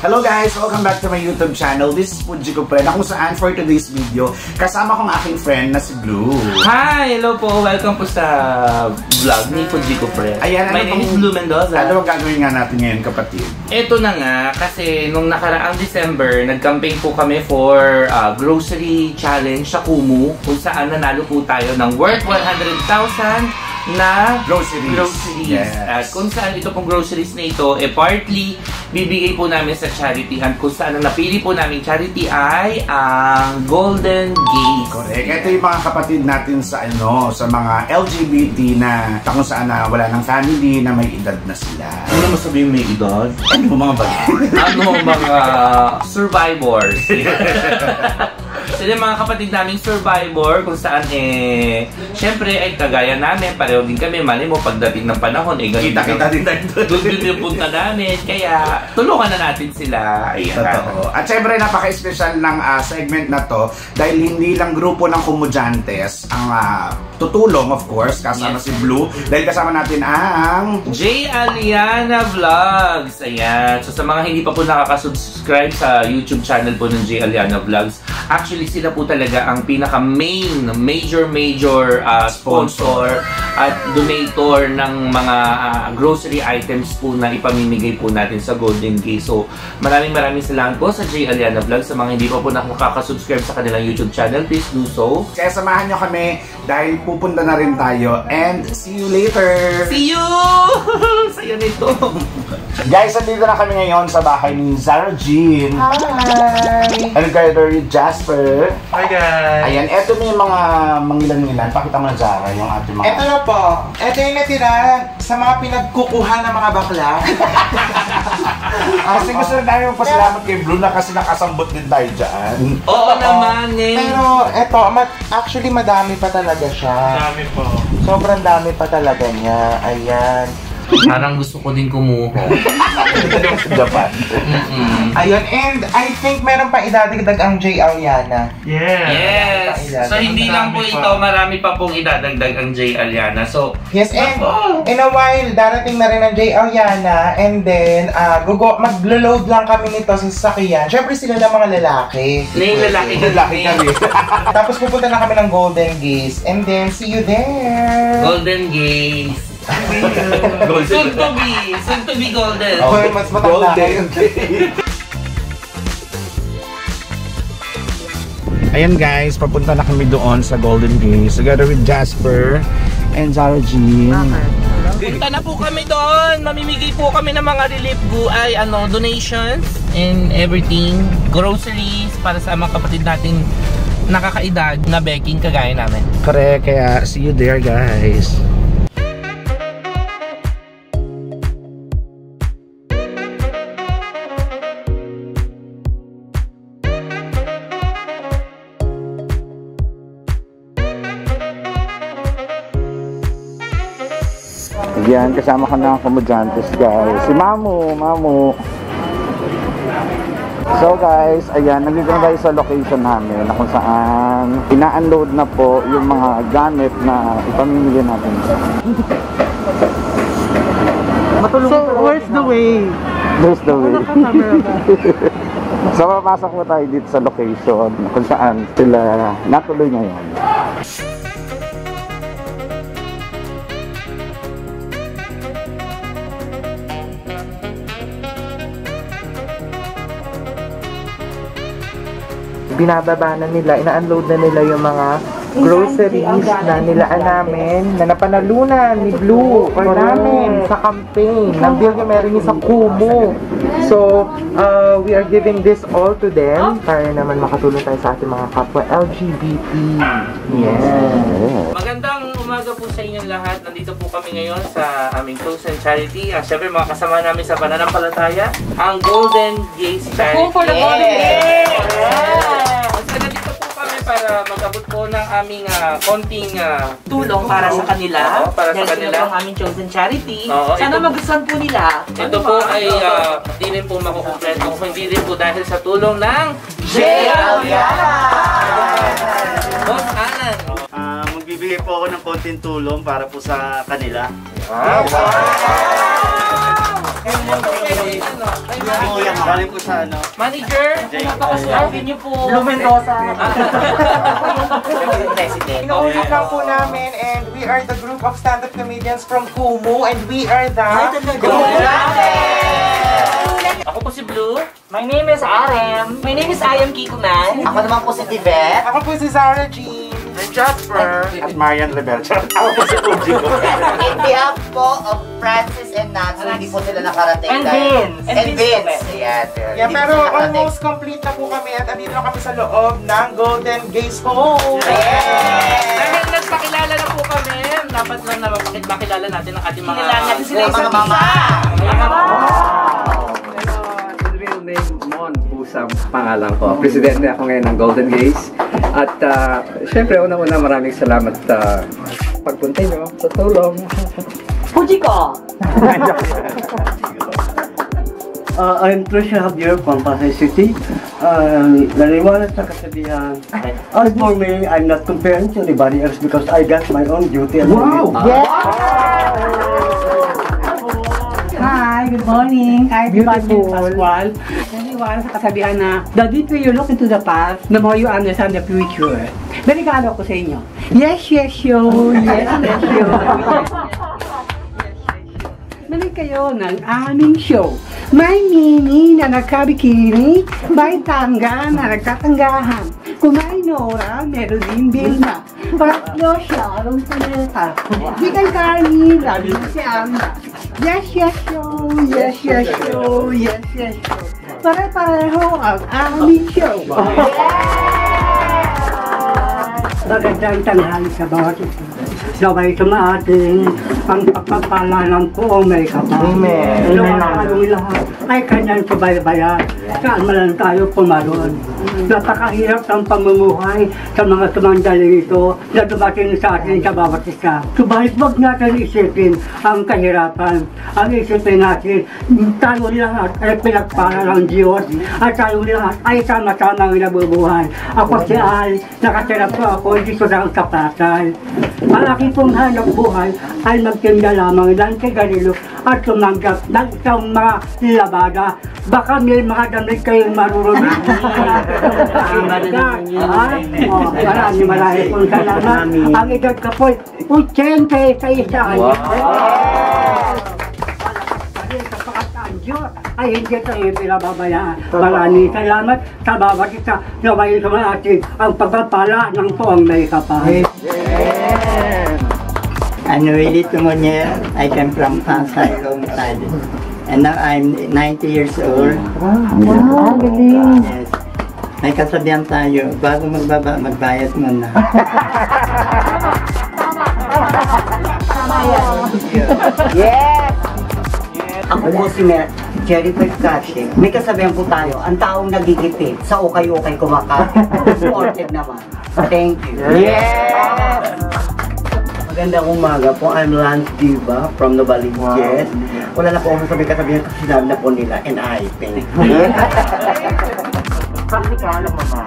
Hello guys! Welcome back to my YouTube channel. This is Puji ko na kung saan for today's video, kasama kong aking friend na si Blue. Hi! Hello po! Welcome po sa vlog ni Puji ko Friend. Ayan, My ano name is Blue Mendoza. Ano ang gagawin nga natin ngayon kapatid? Ito na nga, kasi nung nakaraang December, nag-campaign po kami for uh, grocery challenge sa Kumu, kung saan nanalo po tayo ng worth 100,000 na Groceries. groceries. Yes. At kung saan ito pong groceries na ito, eh partly bibigay po namin sa charity at kung saan ang napili po namin charity ay ang Golden Gates. Correct. Ito yung mga kapatid natin sa ano, sa mga LGBT na kung saan na wala ng family na may edad na sila. Ano mo sabihin may edad? Ano mga bagay? ano mga survivors. Sila mga kapatid naming survivor kung saan eh, syempre ay kagaya namin, pareho din kami, mali mo pagdating ng panahon, eh, ganun Kita-kita din tayo doon. Doon din yung punta namin, kaya tulungan na natin sila. Ayan. Totoo. At syempre, napaka-special ng ah, segment na to dahil hindi lang grupo ng komodyantes ang ah, tutulong, of course, kasama Yes. si Blue. Dahil kasama natin ang... J. Aliana Vlogs. Ayan. So sa mga hindi pa po nakaka-subscribe sa YouTube channel po ng J. Aliana Vlogs, actually sila po talaga ang pinaka-main, major, major uh, sponsor at donator ng mga uh, grocery items po na ipamimigay po natin sa Golden Gate. So maraming maraming salamat po sa J. Aliana Vlogs. Sa mga hindi pa po nakaka-subscribe sa kanilang YouTube channel, please do so. Kaya samahan nyo kami dahil pupunta na rin tayo. And see you later! See you! Saya nito. Guys, andito na kami ngayon sa bahay ni Zara Jean. Hi! And kay Jasper. Hi guys! Ayan, eto na yung mga mangilan-ngilan. Pakita mo na Zara yung ating mga... Ito na po. Ito yung natira sa mga pinagkukuha ng mga bakla. Kasi gusto na tayo pasalamat kay Blue na kasi nakasambot din tayo dyan. Oo naman, ngayon. Pero ma- actually madami pa talaga siya. Dami po. Sobrang dami pa talaga niya. Ayan. Parang gusto ko din kumuha. sa Japan. Mm-mm. Ayun, and I think meron pa idadagdag ang J. Aliana. Yes! So, hindi lang po ito, marami pa pong idadagdag ang J. Aliana. So, Yes, and Ako! in a while, darating na rin ang J. Aliana, and then, uh, gugo, maglo-load lang kami nito sa sasakyan. Siyempre sila lang mga lalaki. na yung lalaki Lalaki kami. Tapos pupunta na kami ng Golden Gaze, and then, see you there! Golden Gaze. Soon to be. Soon to be golden. Hoy, mas matanda Golden Ayan guys, papunta na kami doon sa Golden Gates together with Jasper and Zara Jean. Punta na po kami doon. Mamimigay po kami ng mga relief gu ay ano, donations and everything. Groceries para sa mga kapatid nating nakakaedad na baking kagaya namin. Correct, kaya see you there guys. Yan, kasama ka ng komodyantes guys. Si Mamu, Mamu. So guys, ayan, nandito na tayo sa location namin na kung saan ina-unload na po yung mga gamit na ipamimigay natin. So, where's the way? There's the way. So papasok po tayo dito sa location kung saan sila natuloy ngayon. Binababa na nila, ina-unload na nila yung mga groceries na nilaan namin na napanalunan ni Blue or namin sa campaign ng Your Memory sa Kumu. So, uh, we are giving this all to them para naman makatulong tayo sa ating mga kapwa LGBT. Yes. Magandang umaga po sa inyong lahat. Nandito po kami ngayon sa aming Close and Charity. Uh, Siyempre, mga kasama namin sa pananampalataya, ang Golden Gates Charity. for the Golden Gates! So, nandito po kami para mag-abot po ng aming ah, konting ah, tulong para sa kanila. Oo, para sa Dahil kanila. sila po ang aming chosen charity. Oo, Sana ito- magustuhan po nila. ito po ay ah, di rin po makukumpleto kung hindi rin po dahil sa tulong ng J. Aliana! Ah, magbibigay po ako ng konting tulong para po sa kanila. Wow! Yung mga Galing po sa ano. Manager, napakaswerte niyo po. Lumentosa. President. Inuulit lang po namin and we are the group of stand-up comedians from Kumu and we are the... Ako po si Blue. My name is Arem. My name is Ayam Kikuman. Ako naman po si Tivet. Ako po si Zara Jean. I'm Jasper. At Marian Rebel. Ako po si Fuji ko. In behalf po of Francis and Natsu, hindi po sila nakarating. And Vince. And And Vince. Ayan. Yeah, pero almost complete na po kami at andito na kami sa loob ng Golden Gaze Home. Dahil nagpakilala na po kami, dapat lang na makilala natin ang ating mga... Kilala natin sila Mga mama. in real name, Mon Pusam pangalan ko. Presidente ako ngayon ng Golden Gaze. At uh, syempre, una-una maraming salamat sa pagpunta nyo, sa tulong. Uh, I'm Trisha Javier from Pasay City. Uh, naniwala sa kasabihan. As for me, I'm not comparing to anybody else because I got my own duty and wow. Hi, good morning. Hi, everybody. Pascual. Naniwala sa kasabihan na the deeper you look into the past, the more you understand the future. Narigalo ko sa inyo. Yes, yes, yo. Yes, yes, yo. Mali kayo ng aming show. May mini na nagkabikini, may tangga na nagkatanggahan. May Nora, meron din Bilma. Pangatlo siya, Aaron Paneta. Kay Carly, lalo si Amna. Yes, yes, yo. Yes, yes, yo. Yes, yes, yo. Pare-pareho ang aming show. Magandang tanghali sa bawat isa. Sabay tumaating ang pagpapala ng poong may kapal. Amen. Amen. lahat ay kanyang subaybayan. Saan man lang tayo pumaroon. Napakahirap ng pamumuhay sa mga tumandaling ito na dumating sa atin sa bawat isa. Subalit wag natin isipin ang kahirapan. Ang isipin natin, tayo lahat ay pinagpala ng Diyos at tayo lahat ay sama-samang nabubuhay. Ako si Al, nakatira po ako dito sa kapatay. Ang aking pong hanap buhay ay magtinda lamang ng sigarilyo at tumanggap ng isang mga labada. Baka may mga damit kayong marurunod. Oh, marami marami pong salamat. Ang edad ko po, 80 sa isa. Diyos ay hindi tayo pinababayaan. Maraming salamat sa bawat isa na may sa atin ang pagpapala ng poong may kapal. I'm Willie Tumonier. I came from Pasay, long time. And now I'm 90 years old. Wow, galing. Yes. May kasabihan tayo, bago magbaba, magbayad muna. Yes! Ako po si Mer Jerry Pescache. May kasabihan po tayo, ang taong nagigipit sa ukay-ukay kumakain. Supported naman. Thank you. Yes! Magandang umaga po. I'm Lance Diva from Novaliches. Wala na po akong sabi kasabihan kasi sinabi na po nila and I think. Praktikala mo ba?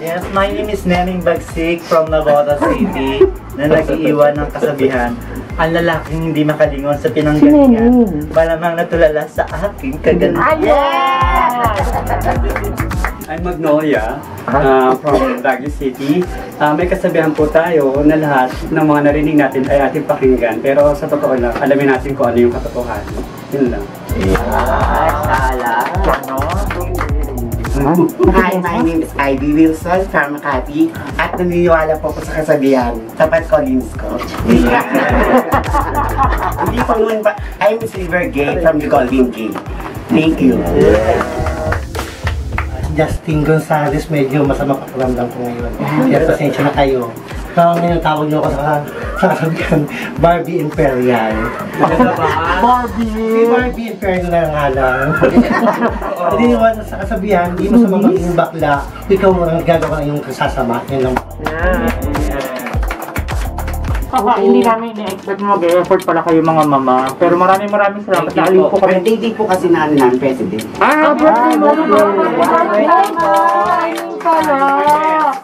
Yes, my name is Neneng Bagsik from Navotas City na nag-iiwan ng kasabihan. Ang lalaking hindi makalingon sa pinanggalingan, malamang natulala sa aking kagalingan. I'm Magnolia uh, from Baguio City. Uh, may kasabihan po tayo na lahat ng mga narinig natin ay ating pakinggan. Pero sa totoo lang, alamin natin kung ano yung katotohanan. Yun lang. Hi, my name is Ivy Wilson from Makati at naniniwala po ko sa kasabihan, tapat Collins ko. Hindi po ngun pa, I'm Silver Gate from the Golden Gate. Thank you. Justin Gonzales, medyo masama pakiramdam ko ngayon. Kaya pasensya na kayo. Kaya ngayon tawag niyo ako sa, sa kasabihan, Barbie Imperial. Barbie! Si Barbie Imperial na nga lang. Hindi naman sa kasabihan, hindi mo sa mga bakla, ikaw mo ang gagawa ng iyong kasasama. Yan lang. hindi namin ni-expect mag-effort pala kayo mga mama. Pero maraming maraming salamat. Naaling po kami. Birthday po kasi namin ng President. Ah, birthday mo!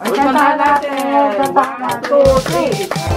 Punta natin! One, two, three! Happy birthday to you! Happy birthday!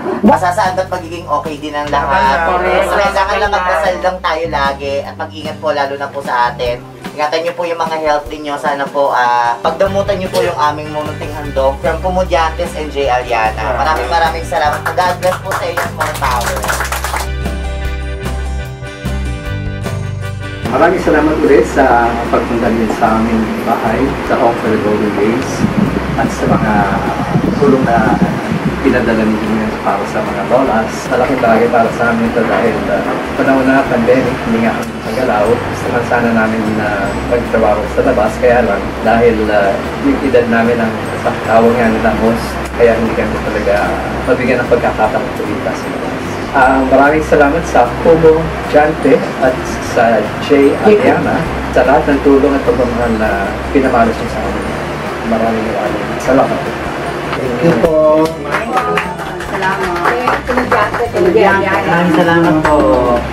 Masasaan at magiging okay din ang lahat. Correct. Kailangan lang magdasal lang tayo lagi at mag-ingat po lalo na po sa atin. Ingatan niyo po yung mga health ninyo. Sana po ah, pagdamutan niyo po yung aming mununting handog from Pumudyantes and J. Aliana. Maraming maraming salamat. God bless po sa inyo more power. Maraming salamat ulit sa pagpunta din sa aming bahay, sa Home for the Golden Days, at sa mga tulong na pinadala ninyo para sa mga lolas. Malaking bagay para sa amin ito dahil uh, panahon na pandemic, hindi nga kami magalaw. Gusto man sana namin na magtrabaho sa labas, kaya lang dahil uh, yung edad namin ang sa tawag nga nila host, kaya hindi kami talaga mabigyan ng pagkakataon kumita sa labas. Ah, maraming salamat sa Kumo Jante at sa J. Aliana sa lahat ng tulong at pagmamahal na pinamalas niyo sa amin. Maraming maraming salamat. Thank you po. Maraming salamat po.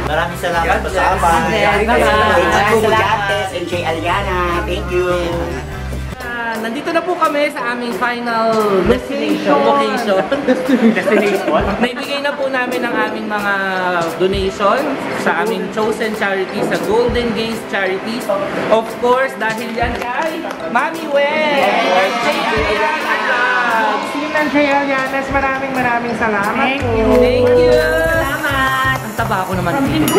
Maraming salamat po sa amin. Thank you Pumudyantes and J. Aliana. Thank you. Ah, nandito na po kami sa aming final destination, location. destination. Naibigay na po namin ang aming mga donation sa aming chosen charity sa Golden Gaze Charities. Of course, dahil yan kay Mami Wen! Kay Ariana Vlogs! Team Jay Alianas, maraming maraming salamat po. Thank you! Salamat! Ang taba ko naman. Thank you,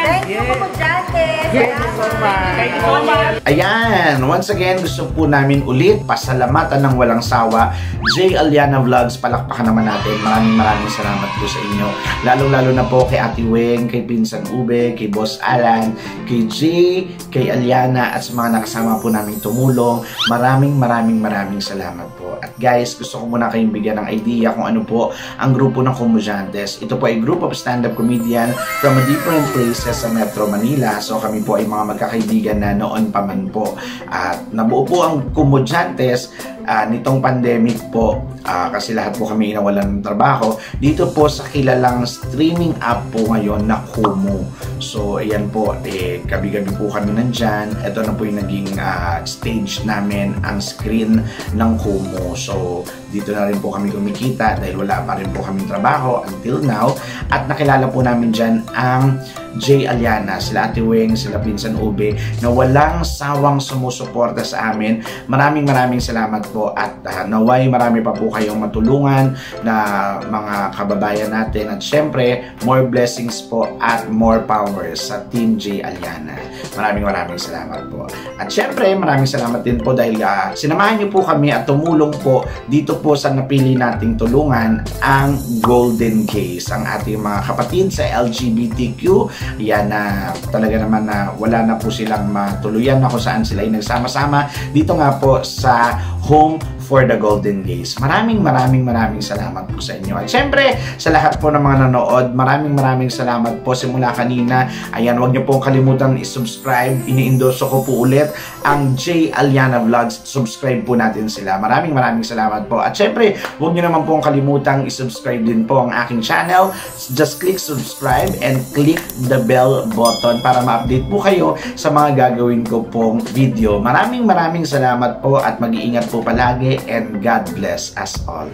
Thank you, Kumudyantes. Thank you so much. Thank you so much! Ayan, once again, gusto po namin ulit pasalamatan ng walang sawa. J. Aliana Vlogs, palakpakan naman natin. Maraming maraming salamat po sa inyo. Lalong-lalo na po kay Ate Weng, kay Pinsan Ube, kay Boss Alan, kay J, kay Aliana, at sa mga nakasama po namin tumulong. Maraming maraming maraming salamat At guys, gusto ko muna kayong bigyan ng idea kung ano po ang grupo ng Komedyantes. Ito po ay group of stand-up comedian from a different places sa Metro Manila. So kami po ay mga magkakaibigan na noon pa man po. At nabuo po ang Komedyantes ah, nitong pandemic po ah, kasi lahat po kami inawalan ng trabaho dito po sa kilalang streaming app po ngayon na Kumu. So ayan po, eh, gabi-gabi po kami nandyan. Ito na po yung naging ah, stage namin, ang screen ng Kumu. So dito na rin po kami kumikita dahil wala pa rin po kaming trabaho until now. At nakilala po namin dyan ang J. Aliana, sila Ate Weng, sila Pinsan Ube, na walang sawang sumusuporta sa amin. Maraming maraming salamat po at ah, naway marami pa po kayong matulungan na mga kababayan natin at syempre more blessings po at more powers sa Team J. Aliana. Maraming maraming salamat po. At syempre maraming salamat din po dahil ah, sinamahan niyo po kami at tumulong po dito po sa napili nating tulungan ang Golden Case, ang ating mga kapatid sa LGBTQ yan na talaga naman na wala na po silang matuluyan. Na kung saan sila ay nagsama-sama. Dito nga po sa Home for the Golden Gaze. Maraming maraming maraming salamat po sa inyo. At syempre, sa lahat po ng mga nanood, maraming maraming salamat po simula kanina. Ayan, huwag niyo pong kalimutan i-subscribe. Iniindoso ko po ulit ang J. Aliana Vlogs. Subscribe po natin sila. Maraming maraming salamat po. At syempre, huwag niyo naman pong kalimutang i-subscribe din po ang aking channel. Just click subscribe and click the bell button para ma-update po kayo sa mga gagawin ko pong video. Maraming maraming salamat po at mag-iingat po palagi and God bless us all.